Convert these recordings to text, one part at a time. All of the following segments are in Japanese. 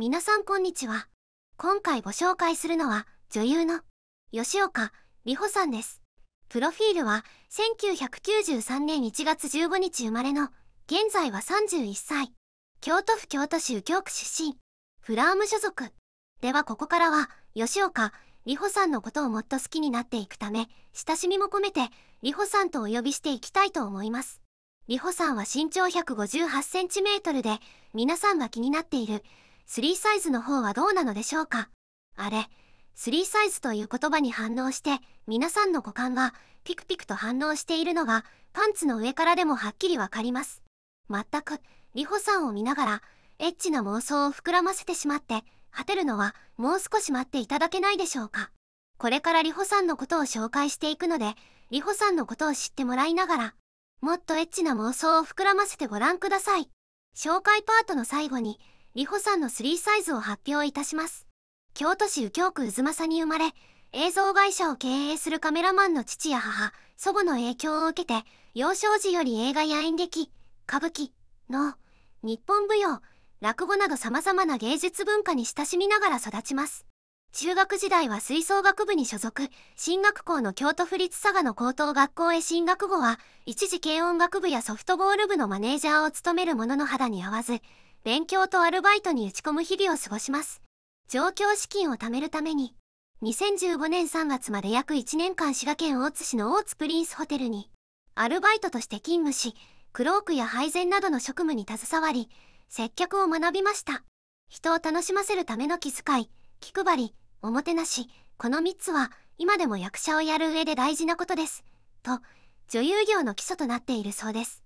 皆さんこんにちは。今回ご紹介するのは女優の吉岡里帆さんです。プロフィールは1993年1月15日生まれの現在は31歳。京都府京都市右京区出身。フラーム所属。ではここからは吉岡里帆さんのことをもっと好きになっていくため親しみも込めて里帆さんとお呼びしていきたいと思います。里帆さんは身長158センチメートルで皆さんが気になっている3サイズの方はどうなのでしょうか？あれ、3サイズという言葉に反応して、皆さんの股間がピクピクと反応しているのが、パンツの上からでもはっきりわかります。まったく、リホさんを見ながら、エッチな妄想を膨らませてしまって、果てるのはもう少し待っていただけないでしょうか？これからリホさんのことを紹介していくので、リホさんのことを知ってもらいながら、もっとエッチな妄想を膨らませてご覧ください。紹介パートの最後に、里穂さんの3サイズを発表いたします。京都市右京区渦政に生まれ、映像会社を経営するカメラマンの父や母、祖母の影響を受けて、幼少時より映画や演劇、歌舞伎、の、日本舞踊、落語など様々な芸術文化に親しみながら育ちます。中学時代は吹奏楽部に所属、進学校の京都府立佐賀の高等学校へ進学後は、一時軽音楽部やソフトボール部のマネージャーを務める者の肌に合わず、勉強とアルバイトに打ち込む日々を過ごします。上京資金を貯めるために、2015年3月まで約1年間滋賀県大津市の大津プリンスホテルに、アルバイトとして勤務し、クロークや配膳などの職務に携わり、接客を学びました。人を楽しませるための気遣い、気配り、おもてなし、この3つは今でも役者をやる上で大事なことです。と、女優業の基礎となっているそうです。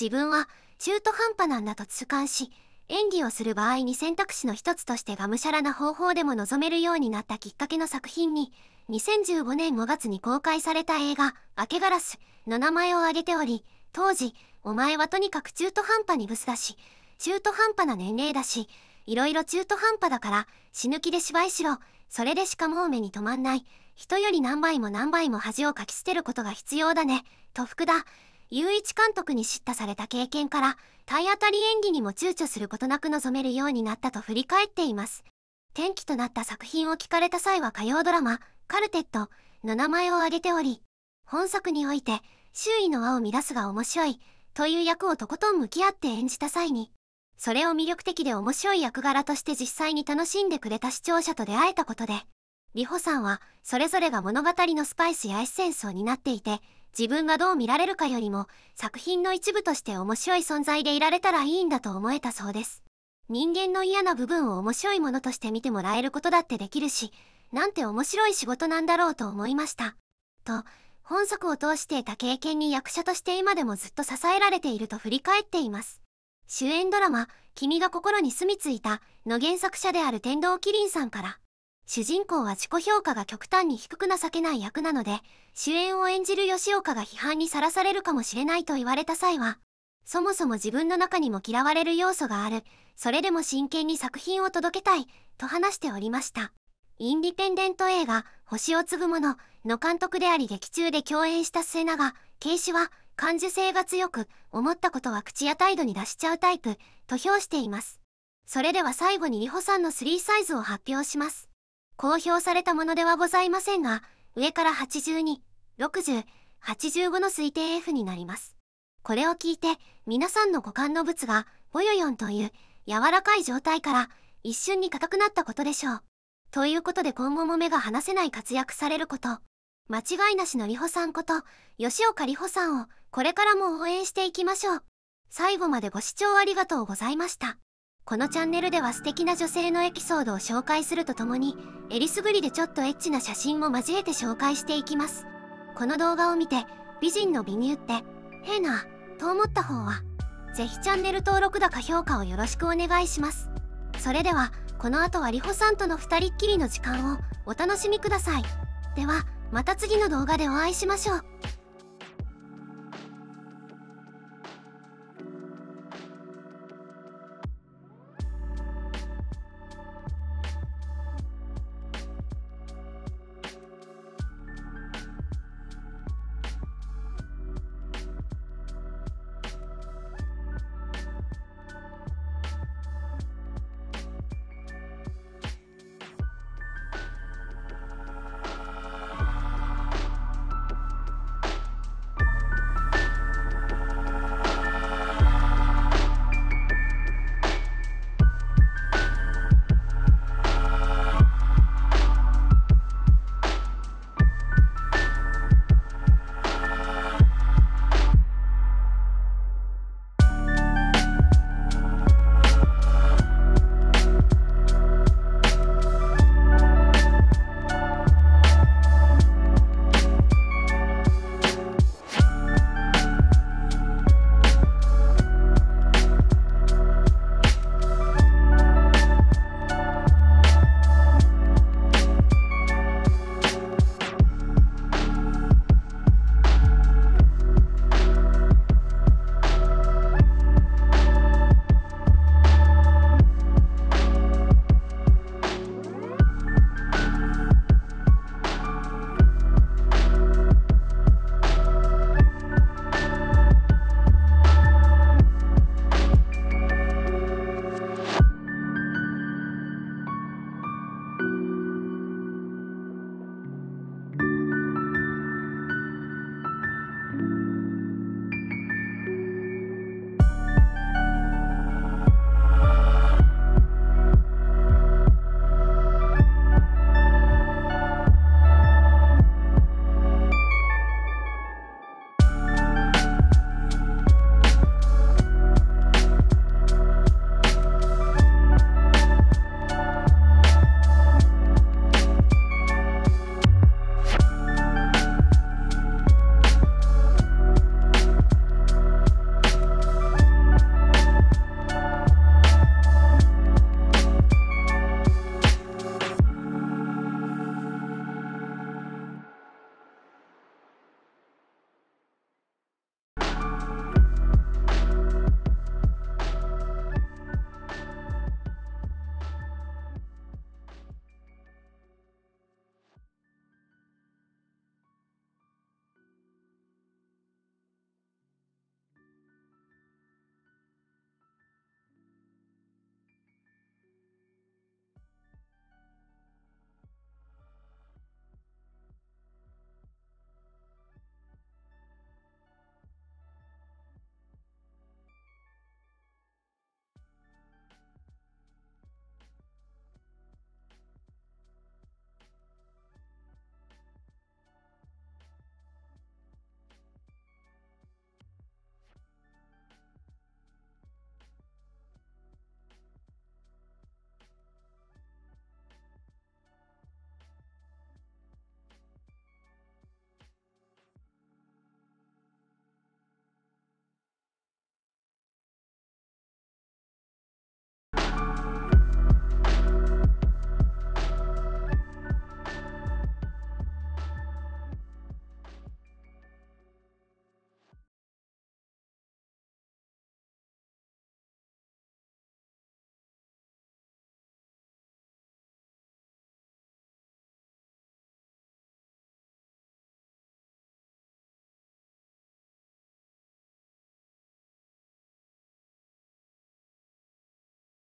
自分は中途半端なんだと痛感し、演技をする場合に選択肢の一つとしてがむしゃらな方法でも望めるようになったきっかけの作品に、2015年5月に公開された映画、明けガラスの名前を挙げており、当時、お前はとにかく中途半端にブスだし、中途半端な年齢だし、いろいろ中途半端だから、死ぬ気で芝居しろ、それでしかもう目に留まんない、人より何倍も何倍も恥をかき捨てることが必要だね、と福田、雄一監督に叱咤された経験から、体当たり演技にも躊躇することなく臨めるようになったと振り返っています。転機となった作品を聞かれた際は火曜ドラマ、カルテットの名前を挙げており、本作において、周囲の輪を乱すが面白い、という役をとことん向き合って演じた際に、それを魅力的で面白い役柄として実際に楽しんでくれた視聴者と出会えたことで、里穂さんはそれぞれが物語のスパイスやエッセンスを担っていて、自分がどう見られるかよりも作品の一部として面白い存在でいられたらいいんだと思えたそうです。人間の嫌な部分を面白いものとして見てもらえることだってできるし、なんて面白い仕事なんだろうと思いました。と、本作を通して得た経験に役者として今でもずっと支えられていると振り返っています。主演ドラマ、君が心に住み着いたの原作者である天童キリンさんから、主人公は自己評価が極端に低く情けない役なので、主演を演じる吉岡が批判にさらされるかもしれないと言われた際は、そもそも自分の中にも嫌われる要素がある、それでも真剣に作品を届けたい、と話しておりました。インディペンデント映画、星を継ぐものの監督であり劇中で共演した末永、慶氏は、感受性が強く、思ったことは口や態度に出しちゃうタイプ、と評しています。それでは最後に里穂さんの3サイズを発表します。公表されたものではございませんが、上から82、60、85の推定 F になります。これを聞いて、皆さんの股間の物が、ボヨヨンという柔らかい状態から一瞬に硬くなったことでしょう。ということで今後も目が離せない活躍されること、間違いなしの里穂さんこと、吉岡里帆さんをこれからも応援していきましょう。最後までご視聴ありがとうございました。このチャンネルでは素敵な女性のエピソードを紹介するとともに、えりすぐりでちょっとエッチな写真も交えて紹介していきます。この動画を見て、美人の美乳って、へえな、と思った方は、ぜひチャンネル登録だか評価をよろしくお願いします。それでは、この後はりほさんとの2人っきりの時間をお楽しみください。では、また次の動画でお会いしましょう。